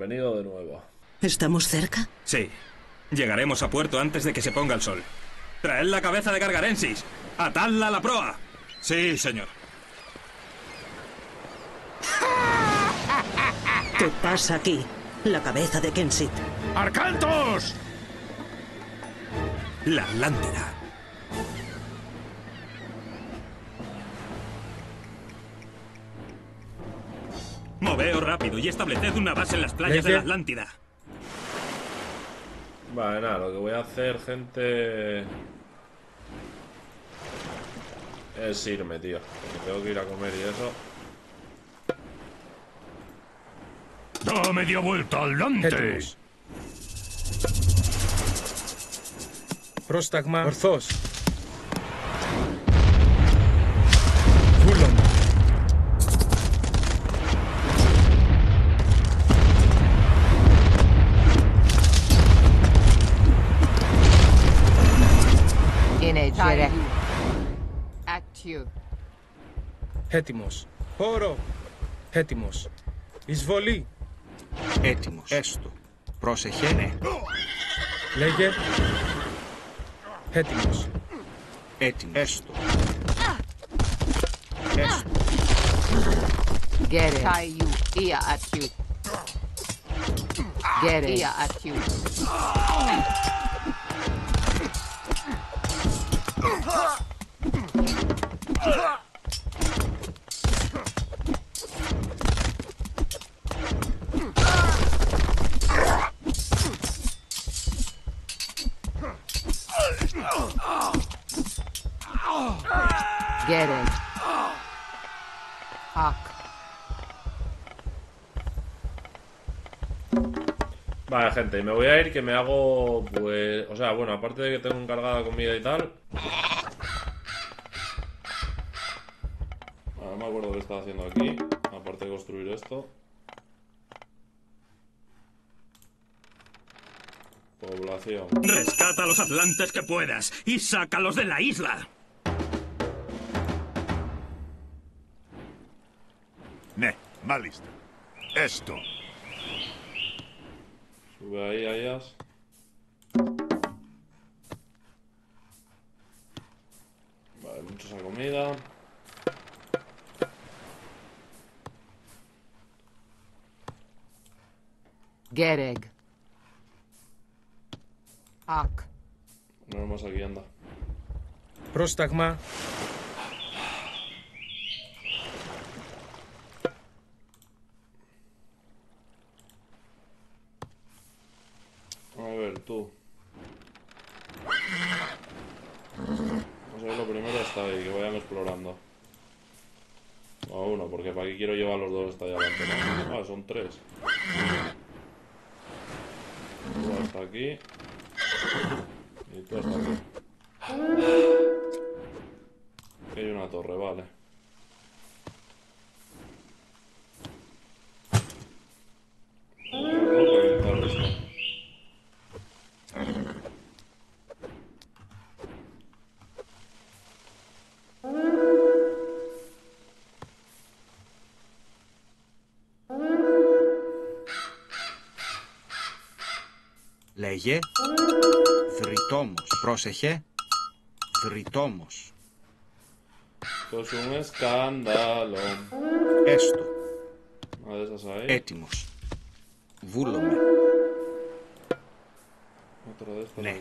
bienvenido de nuevo. ¿Estamos cerca? Sí. Llegaremos a puerto antes de que se ponga el sol. Traed la cabeza de Gargarensis. Atadla a la proa. Sí, señor. ¿Qué pasa aquí? La cabeza de Kensit. ¡Arcantos! La Atlántida. Moveos rápido y estableced una base en las playas de la Atlántida. Vale, nada, lo que voy a hacer, gente... Es irme, tío. Porque tengo que ir a comer y eso. ¡Da media vuelta adelante! Prostagma. Orzos. Actiu. Έτοιμος. Χώρο. Έτοιμος. Εισβολή. Έτοιμος. Έστω. Πρόσεχε. Ναι. Λέγε. Έτοιμος. Έτοιμος. Έστω. Έστω. Gere. Taiu. Ia actiu. Gere. Ia actiu. Gere. Ak. Vale, gente, me voy a ir que me hago, pues... O sea, bueno, aparte de que tengo encargada comida y tal... haciendo aquí, aparte de construir esto. Población. Rescata a los atlantes que puedas y sácalos de la isla. Ne, mal listo. Esto. Sube ahí, hayas. Gereg. Ak. No vemos aquí, anda. Prostagma. A ver, tú. Vamos a ver lo primero hasta ahí, que vayan explorando. O uno, porque para qué quiero llevar los dos hasta allá adelante. Ah, son tres. Άραγε, δρυτόμος. Πρόσεχε, δρυτόμος. Προσούμε σκάνδαλο. Έστω. Α, δεν σας αρέσει. Έτοιμος. Βούλομαι. Ναι.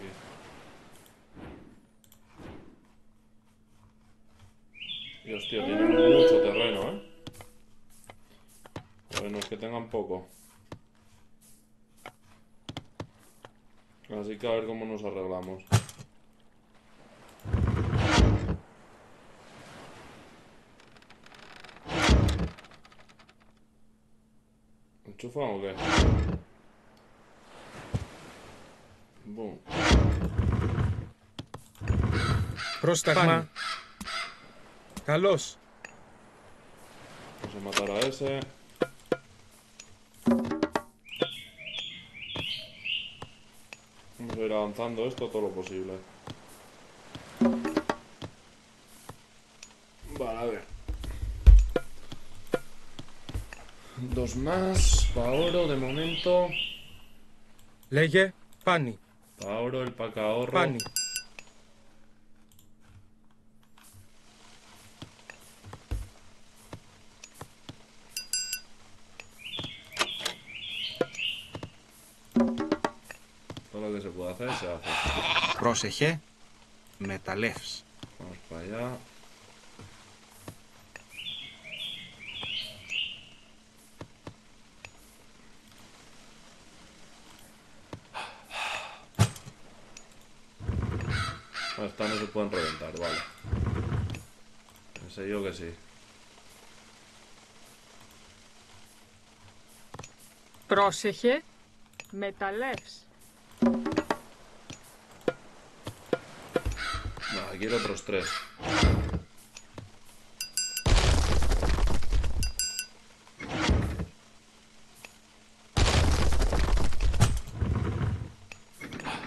Dios, tío, tiene mucho terreno, ¿eh? Bueno, es que tengan poco. Así que a ver cómo nos arreglamos. ¿Enchufan o qué? Boom. Πρόσταγμα. Καλώς. Vamos a matar a avanzando esto todo lo posible. Vale, a ver. Dos más. Paoro, de momento. Leye, Pani. Paoro, el pacahorro. Pani. πρόσεχε με τα λεφς. Παλιά. Esta no se pueden reventar, vale. Πρόσεχε, μεταλλεύσαι. Aquí hay otros tres.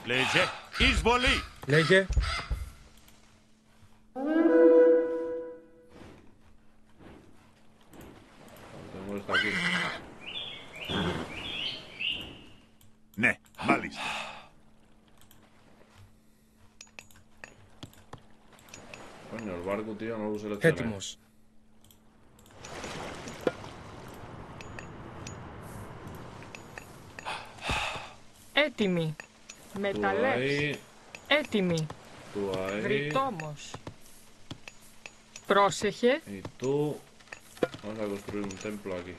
Leyce, izvoli. Ne? κουτίων όλους ελεύθερα. Έτοιμος. Έτοιμοι. Μεταλλεύς. Έτοιμοι. Πρόσεχε. Y tú vamos a construir un templo aquí.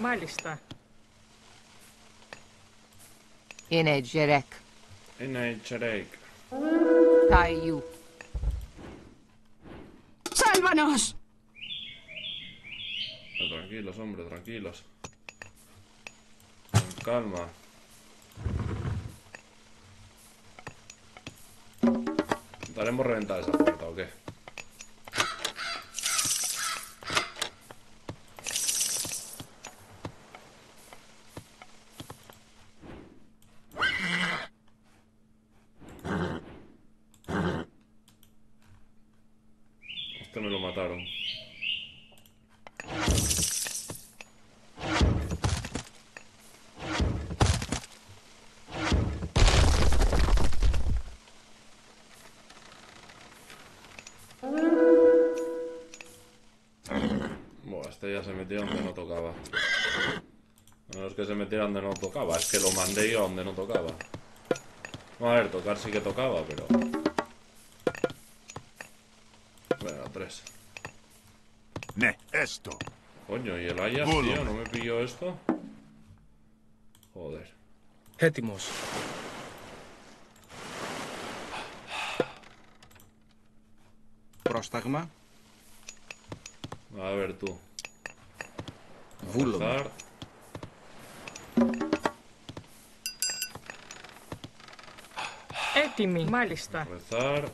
Μάλιστα. Είναι Τζερέκ. Είναι Τζερέκ. Ταϊού. ¡Sálvanos! Pero tranquilos, hombre, tranquilos. Con calma. ¿Intentaremos reventar esa puerta o qué? Ya se metió donde no tocaba. No es que se metiera donde no tocaba, es que lo mandé yo a donde no tocaba. A ver, tocar sí que tocaba, pero... Bueno, tres. Ne, esto. Coño, ¿y el Ayas, tío? ¿No me pilló esto? Joder. Hétimos. Prostagma. A ver tú. Βούλο. Έτοιμοι, μάλιστα. Βεθάρ.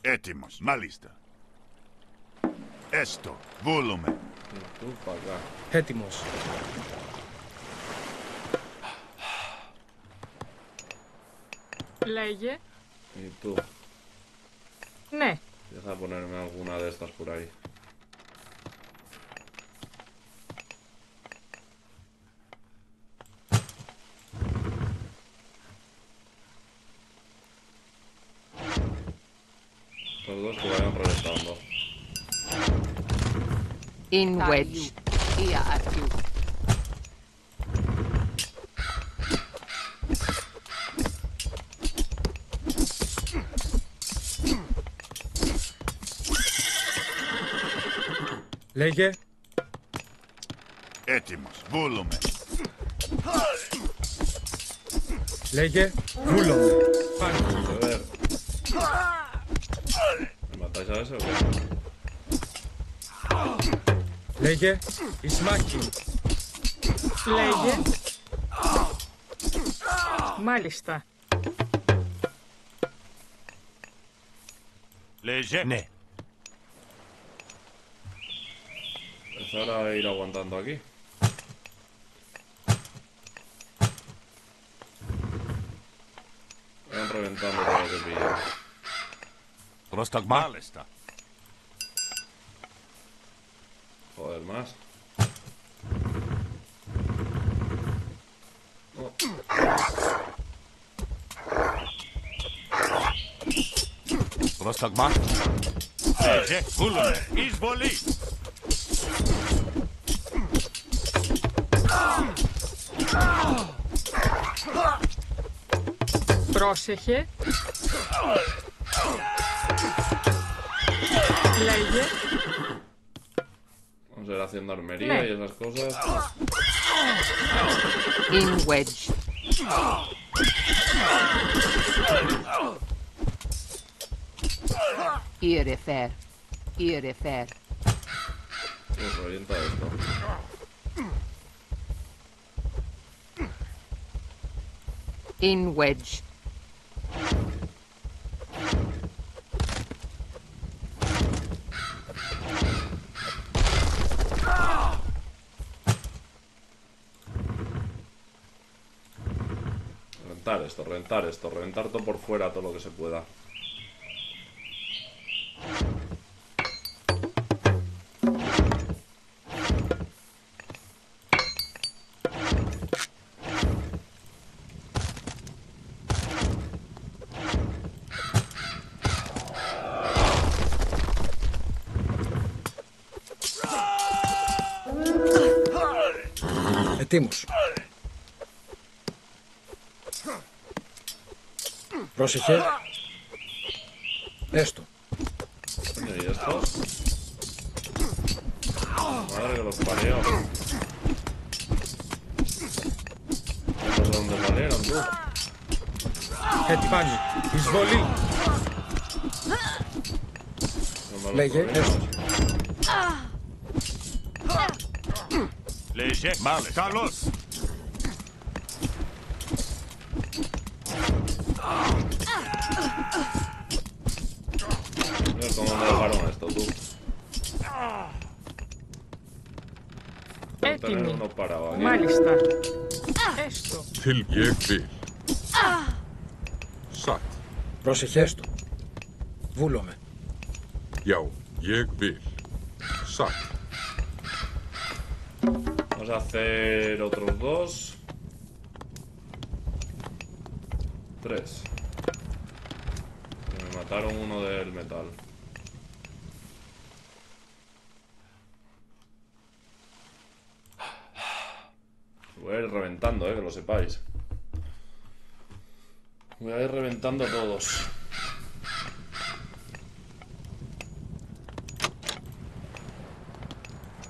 Έτοιμος, μάλιστα. Έστω, βούλουμε. Έτοιμος. Λέγε. Ναι. Δεν θα μπορεί να είναι μια γουνά δέστας por ahí. In wedge. Ia atiού. Λέγε Έτοιμος, βούλουμε. Λέγε βούλομαι. Πάνι. A ver. ¿Me matáis a ese o qué? Λέγε Ισμάκη. Λέγε. Μάλιστα. Λέγε. Ναι. Empezar a ir aguantando aquí. Vayan reventando todo lo que pillen. Πρόσταγμα. Μάλιστα. μας. Πρόσταγμα. Ε, Έτσι, βούλουνε. Εισβολή. Πρόσεχε. Λέγε. Haciendo armería y esas cosas. In wedge. Irefer. Irefer. Pues revienta esto. In wedge. Reventar esto, reventar esto, reventar todo por fuera, todo lo que se pueda. Temos. Cosiche. Esto. ¿Y esto? Madre que los parió. Pues no sé dónde salieron, tú. Hetmani, Izvoli. Leyes. Leyes. Vale. Carlos. tener Έτοιμη. uno parado aquí. Μάλιστα. Έστω. Til ég vil. Satt. Πρόσεχε. Έστω. Βούλομαι. Já, ég vil. Satt. Vamos a hacer otros dos. Tres. Que me mataron uno del metal. ir reventando, eh, que lo sepáis. Voy a ir reventando a todos.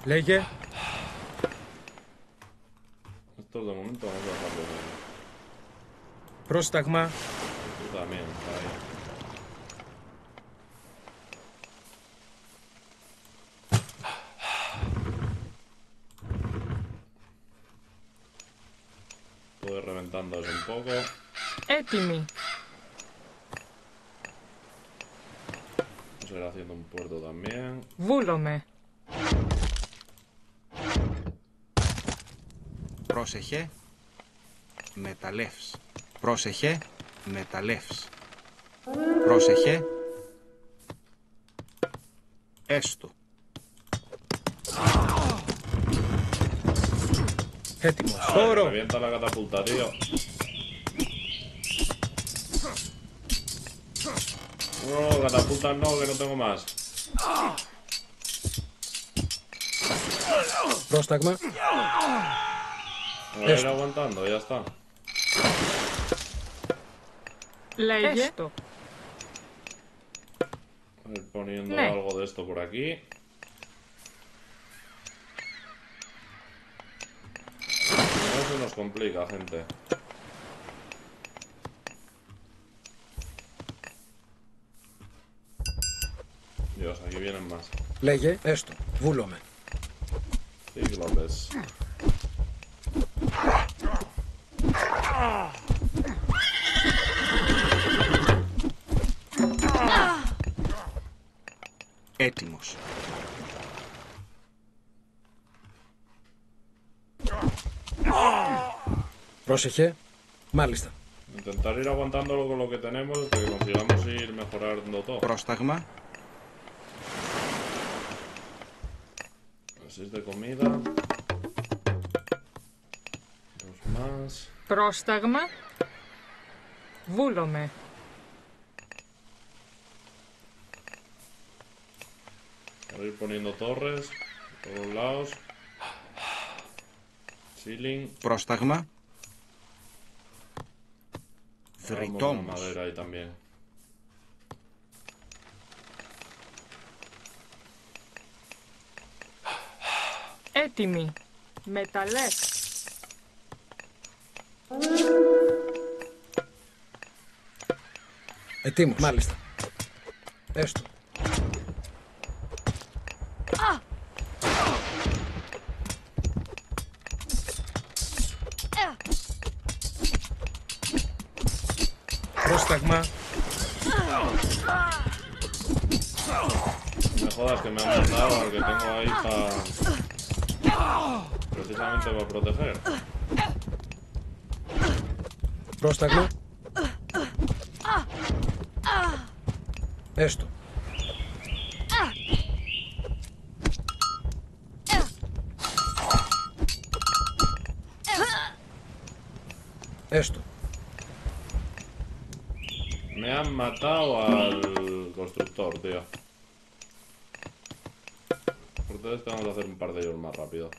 Leye. Estos de momento vamos a dejarlo. Prostagma. También, está bien. εγώ. Έτοιμοι. Muchas να don Puerto, también. Βούλομε. Πρόσεχε. Μεταλλεύς. Πρόσεχε. Μεταλλεύς. Πρόσεχε. Έστω. Έτοιμος. Τώρα. Avienta la catapulta, tío. No, catapultas no, que no tengo más. Dos tagma. Voy a ir aguantando, ya está. La esto. Voy a ir poniendo algo de esto por aquí. Eso nos complica, gente. Dios, aquí vienen más. Λέγε. Έστω. Βούλομαι. Cíclopes. Έτοιμος. Πρόσεχε. Μάλιστα. Intentar ir aguantándolo con lo que tenemos hasta que consigamos ir mejorando todo. Πρόσταγμα. 6 de comida. Dos más. Πρόσταγμα. Βούλομαι. Voy a ir poniendo torres por todos lados. Ceiling. Πρόσταγμα. Vamos la Δρυτόμος. madera ahí también. Έτοιμοι. Μεταλλεύς. Ετοίμος. Μάλιστα. Έστω. Entonces tengo que hacer un par de ellos más rápido.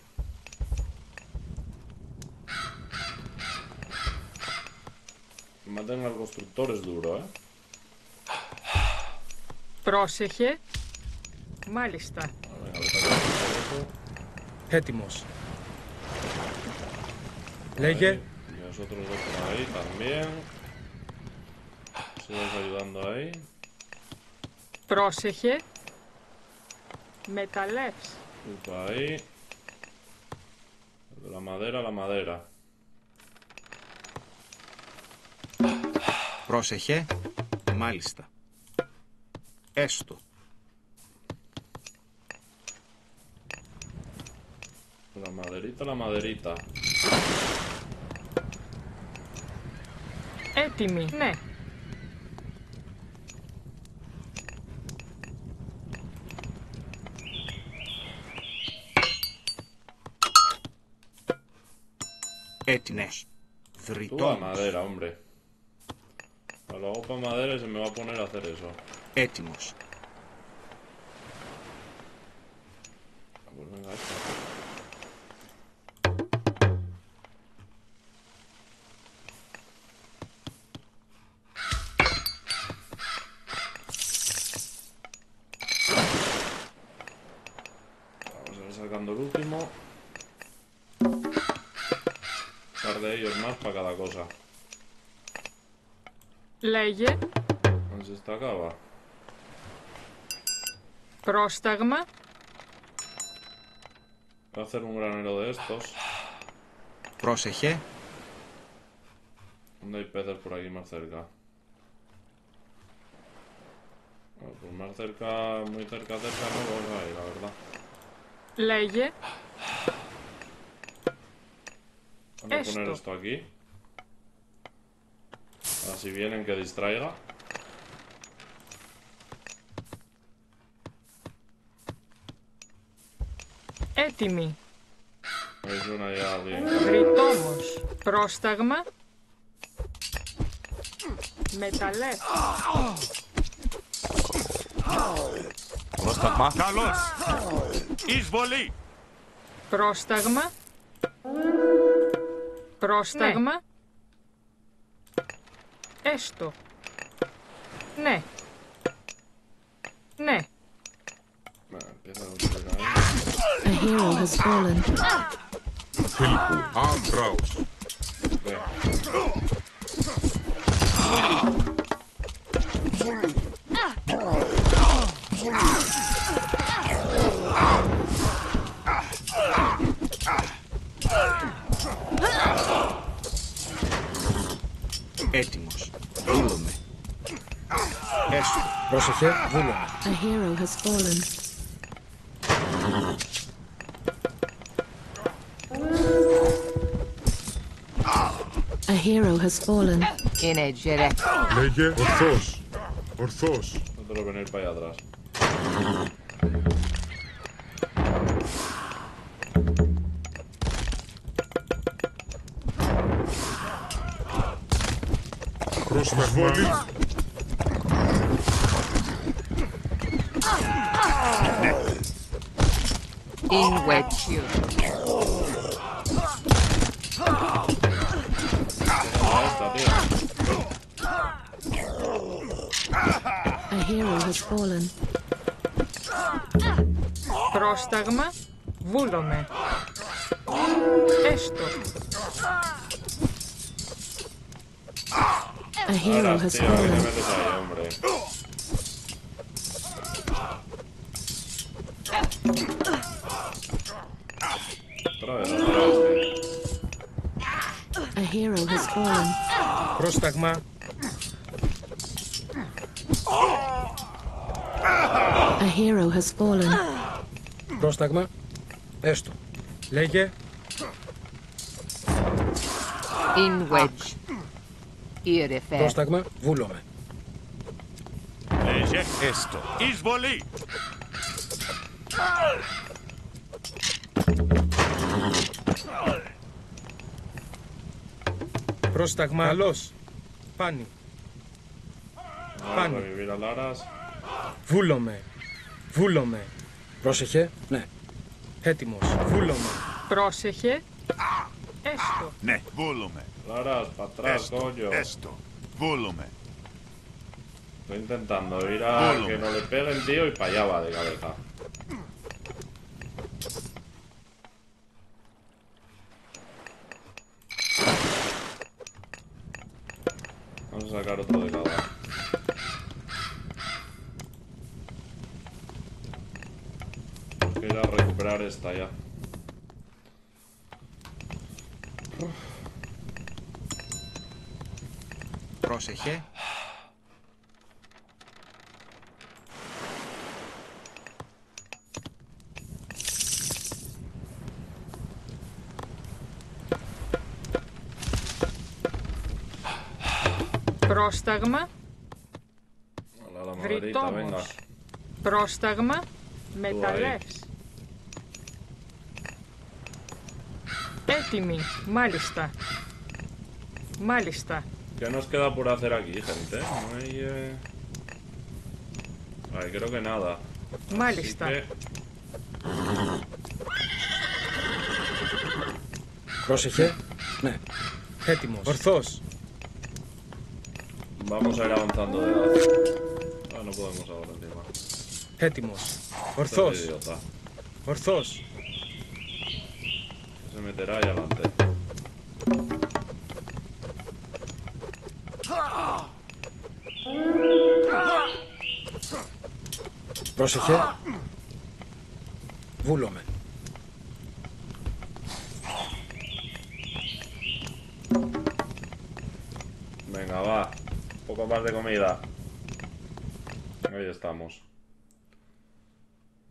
Que Maten al constructor es duro, ¿eh? Πρόσεχε. Μάλιστα. Venga, vete a hacer eso. Έτοιμος. Λέγε. Y nosotros dos por ahí también. Sigues ayudando ahí. Πρόσεχε. Μεταλλεύς. Tú pa' ahí. De la madera a la madera. Πρόσεχε. Μάλιστα. Έστω. De la maderita a la maderita. Έτοιμοι. Ναι. etnes. Tritón. madera, hombre. A hago para madera se me va a poner a hacer eso. Étimos. para cada cosa. La Y. Se destacaba? Próstagma. Voy a hacer un granero de estos. Prosegé. ¿Dónde hay peces por aquí más cerca? Bueno, pues más cerca, muy cerca, cerca no vamos a ir, la verdad. Leye. Y? Vamos a poner esto aquí. si vienen que distraiga. Έτοιμοι. Παίζουν Πρόσταγμα. Μεταλλέ. Πρόσταγμα. Καλώς. Εισβολή. Πρόσταγμα. Ναι. Πρόσταγμα. Ναι. Έστω. Ναι. Ναι. Bueno, empieza con su ahí. A hero has fallen. Tilbú, Ambrás. Ve. Έτοιμος. A hero has fallen. A hero has fallen. Είναι τζερέ. Λέγε No venir para allá atrás. wedge. Toma esta, tío. A hero has fallen. Πρόσταγμα. Βούλομαι. Έστω. A hero Ahora, has tío, ¿qué te fallen. Hero has fallen. Πρόσταγμα. A hero has fallen. Πρόσταγμα. Έστω. Λέγε. In wedge. Ire fer. Πρόσταγμα. Βούλομαι. Λέγε έστω. Εισβολή. Σταυρός Σταγμά. Καλός. Πάνι. Πάνι. Βούλομε. Βούλομε. Πρόσεχε. Ναι. Έτοιμος. Βούλομε. Πρόσεχε. Έστω. Ναι. Βούλομε. Λαράς, πατράς, κόλιο. Έστω. Βούλομε. Το intentando ir a que no le peguen, tío, y para allá va de cabeza. Πρόσεχε. Πρόσταγμα. Βρυτόμος. Πρόσταγμα. Μεταλλεύς. venga. Βρυτόμος. Πρόσταγμα. Μεταλλές. Έτοιμοι. Μάλιστα. Μάλιστα. ¿Qué nos queda por hacer aquí, gente? No hay... Eh... Vale, creo que nada. Μάλιστα. Así que... Πρόσεχε. Ναι. Έτοιμος. Ορθός. Vamos a ir avanzando de edad. Ah, no podemos ahora encima. Έτοιμος. Este Ορθός. idiota. Ορθός. Se meterá ahí adelante. Πρόσεχε. Βούλομαι. Venga, va. Un poco más de comida. Ahí estamos.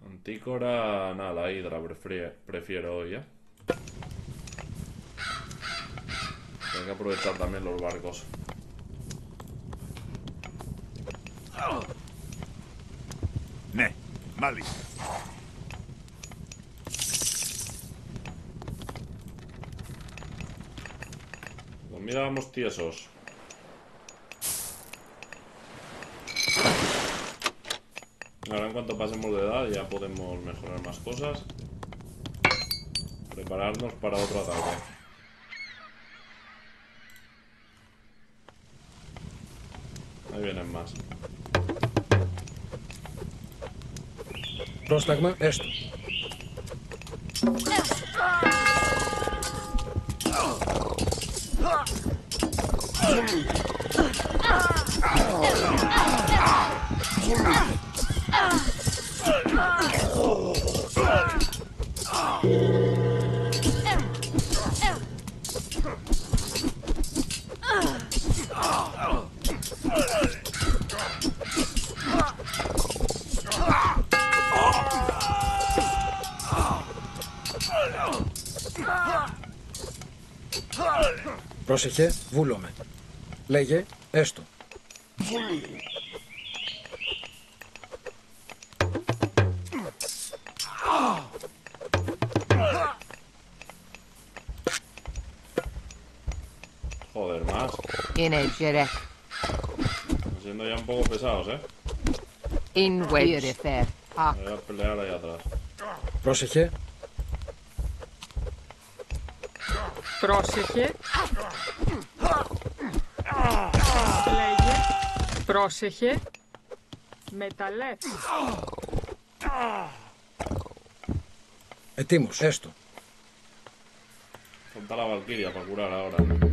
Antícora, nada, la hidra prefrie- prefiero hoy, ¿eh? Tienen que aprovechar también los barcos. Ne, Mali. Pues mira, vamos tiesos. Ahora en cuanto pasemos de edad ya podemos mejorar más cosas. Prepararnos para otro ataque. Ahí vienen más. Πρόσταγμα. Έστω. Πρόσεχε. Βούλομαι. Λέγε. Έστω. Joder, más. In a jerek. siendo ya un poco pesados, ¿eh? In wedge. Irifer. Ak. Voy a pelear ahí atrás. Πρόσεχε. Πρόσεχε. Πρόσεχε με τα λεφτά. Ε, Τίμω, αυτό. Φαντάζομαι ότι θα τώρα.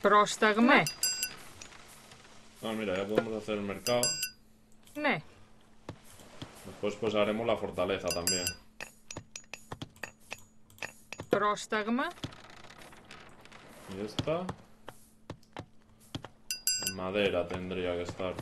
Πρόσταγμα. Ah, mira, ya podemos hacer el mercado. Ναι. Después pues haremos la fortaleza también. Πρόσταγμα. Y esta... en Madera tendría que estar.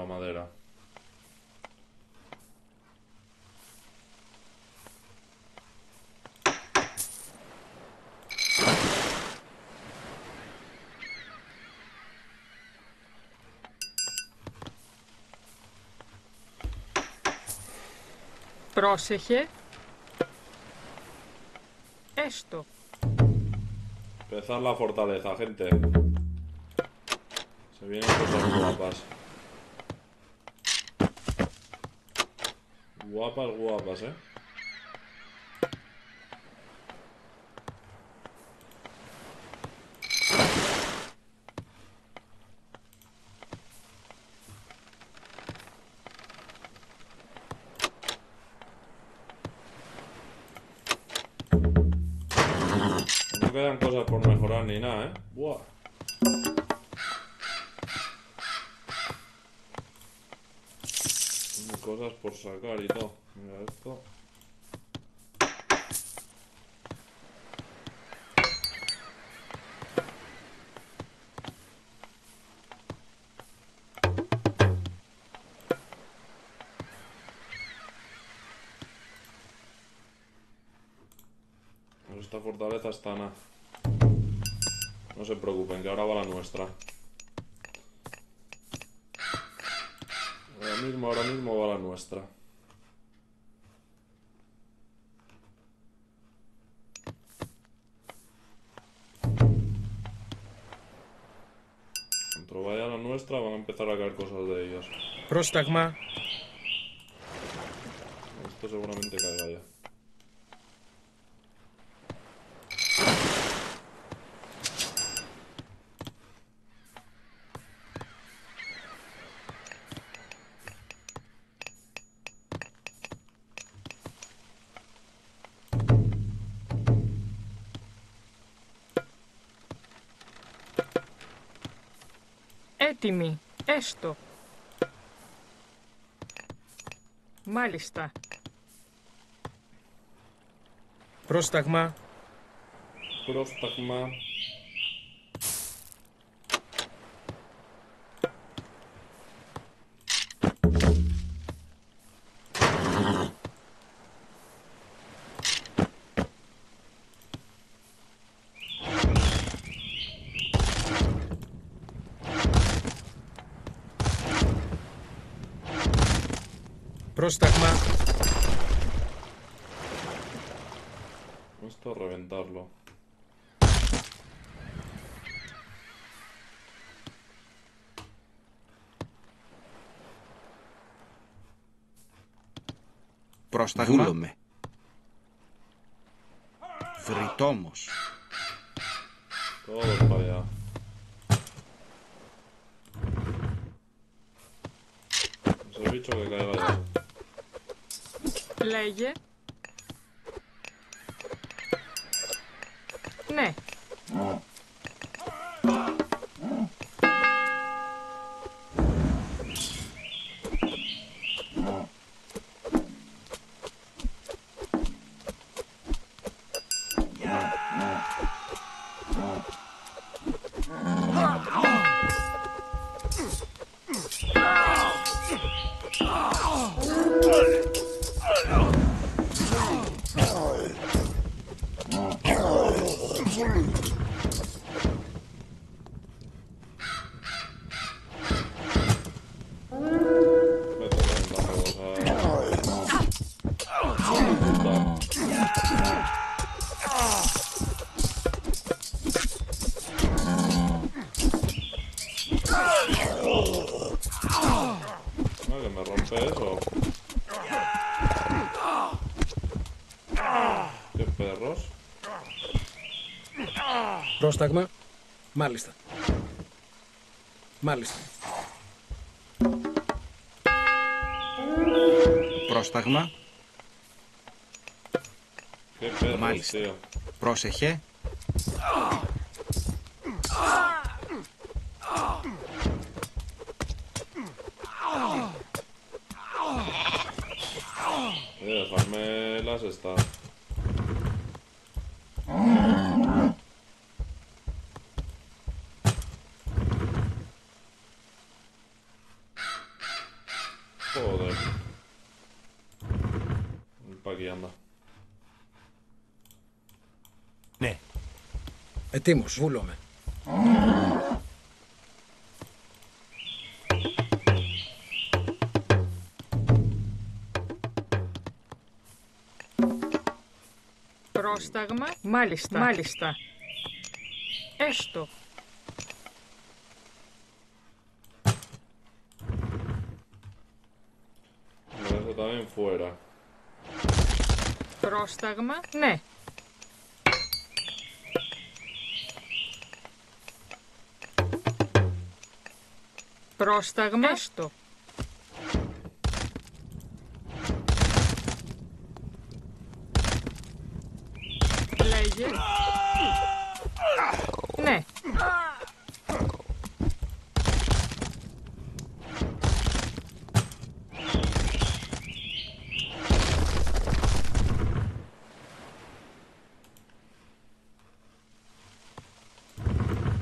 Ahí arriba, madera. Πρόσεχε. Έστω. Empezar la fortaleza, gente. Se vienen cosas guapas. Guapas, guapas, eh. No quedan cosas por mejorar ni nada, ¿eh? Buah. Por sacar y todo. Mira esto. Esta fortaleza está nada. No se preocupen, que ahora va la nuestra. Ahora mismo, ahora mismo va la nuestra. Cuando vaya la nuestra van a empezar a caer cosas de ellos. Prostagma. Esto seguramente caiga ya. Έστω. Μάλιστα. Πρόσταγμα. Πρόσταγμα. Πρόσταγμα. Esto reventarlo. Πρόσταγμα. Βούλομαι. Βρυτόμος. Todos para allá. Ese bicho que caiga ya. Λέγε. Σύνταγμα. Μάλιστα. Μάλιστα. Πρόσταγμα. Μάλιστα. Πρόσεχε. Ετοίμος. Βούλομαι. Πρόσταγμα. Μάλιστα. Μάλιστα. Έστω. Me dejo también fuera. Πρόσταγμα. Ναι. Πρόσταγμα. Έστω. Λέγε. Ναι.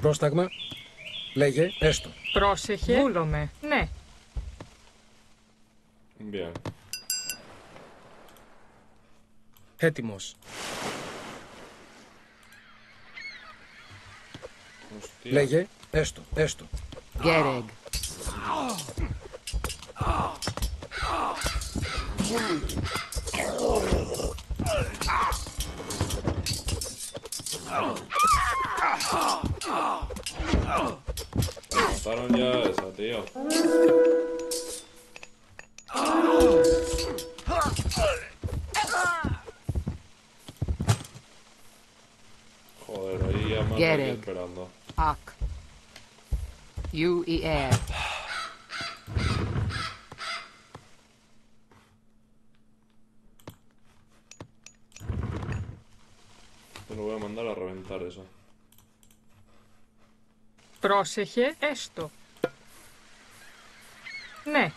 Πρόσταγμα. Λέγε, πες. Πρόσεχε. Βούλομαι. Ναι. Bien. Έτοιμος. Λέγε, έστω το, πες Mataron ya esa, tío. Joder, ahí ya me Gereg. esperando. Ak. Πρόσεχε. Έστω. Ναι.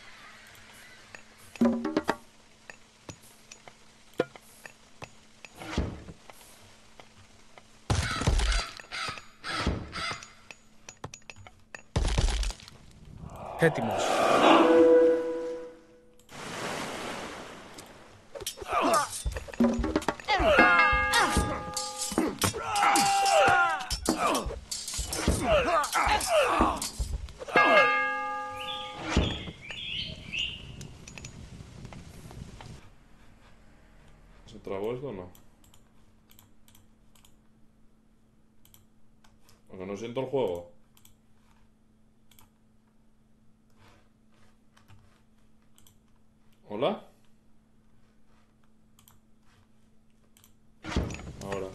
Έτοιμος. o no? Porque no siento el juego. ¿Hola? Ahora.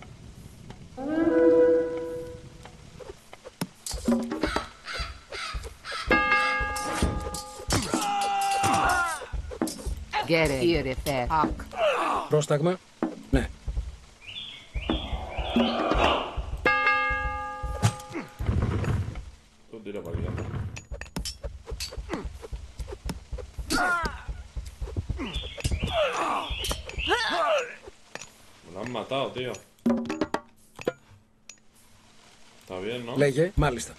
Get it. Get it. Back. Λέγε, μάλιστα.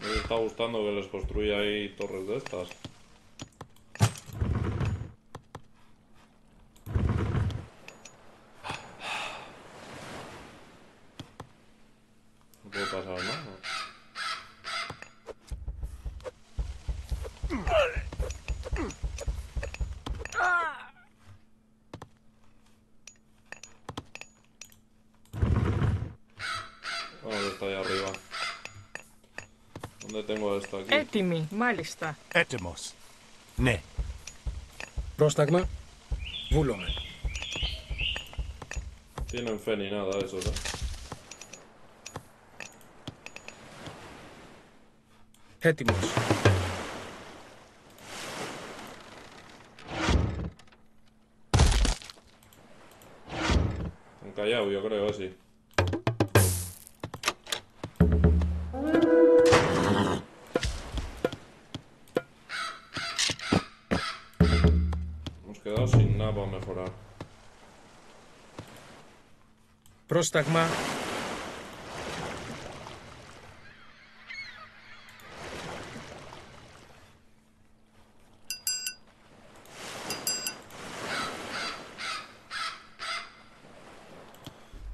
Me está gustando que les construya ahí torres de estas. No puede pasar nada. Esto aquí. Έτοιμοι, μάλιστα. Έτοιμος. Ναι. Πρόσταγμα. Βούλομαι. Tienen fe ni nada de eso, ¿no? Έτοιμος. Han callado, yo creo, sí. Πρόσταγμα.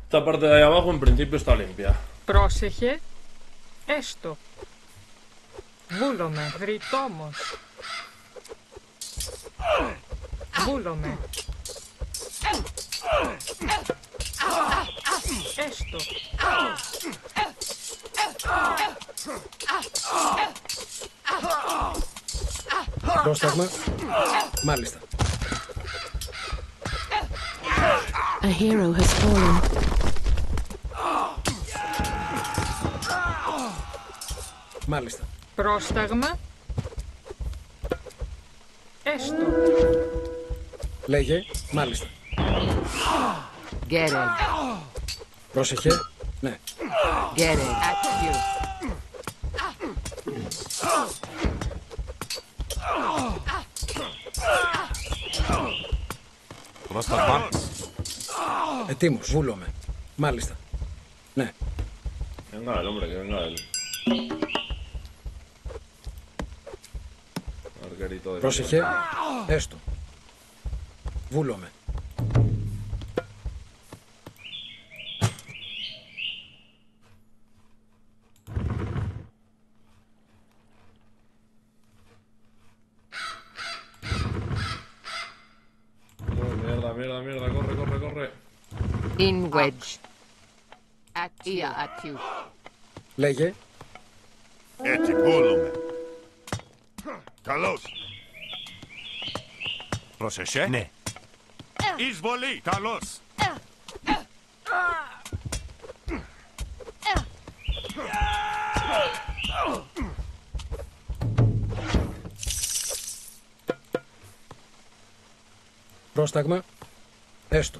Esta parte de ahí abajo en principio está limpia. Πρόσεχε. Έστω. Βούλομαι. Δρυτόμος. Βούλομαι. Έστω. Πρόσταγμα. Μάλιστα. A hero has fallen. Μάλιστα. Πρόσταγμα. Έστω. Λέγε. Μάλιστα. Gereg. Πρόσεχε. Ναι. Gereg. At you. Πρόσταγμα. Ετοίμος. Βούλομαι. Μάλιστα. Ναι. Venga el hombre, que venga él. Arquerito de Πρόσεχε. Έστω. Βούλομαι. Mierda, mierda, mierda, corre, corre, corre. In wedge. At you. At you. Λέγε. Έτσι, βούλουμε. Καλώς. Πρόσεχε. Ναι. Εισβολή. Καλώς. Πρόσταγμα. Έστω.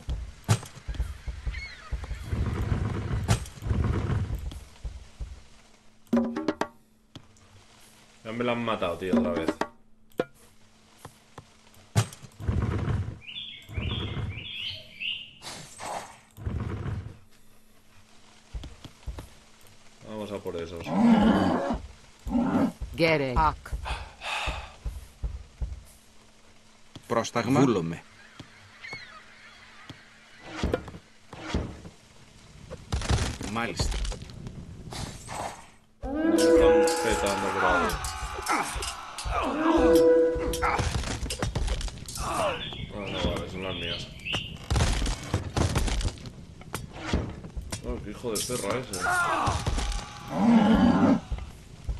Ya me la han matado, tío, otra vez. Vamos a por esos. Gereg. Ak. Πρόσταγμα. Βούλομαι. Μάλιστα. Nos están petando por ahí. Ah, no, vale, son las mías. Oh, qué hijo de perra ese.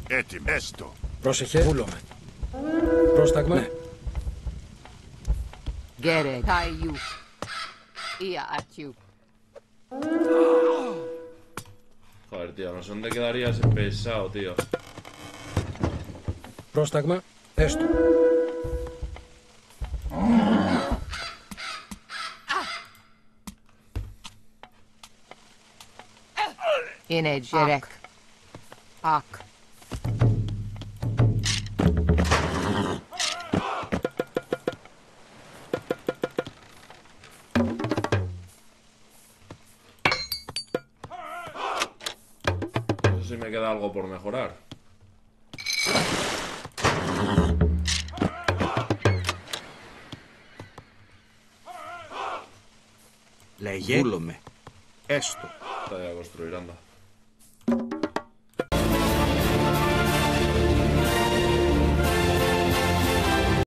Έτοιμο. Έστω. Πρόσεχε. Βούλομαι. Πρόσταγμα. Ναι. Gereg. Tie you. Joder, tío, no sé dónde quedaría pesado, tío. Prostagma, esto. Inage, Yerek. Ak. queda algo por mejorar. Leyéndome. Esto. Está ya construir, anda.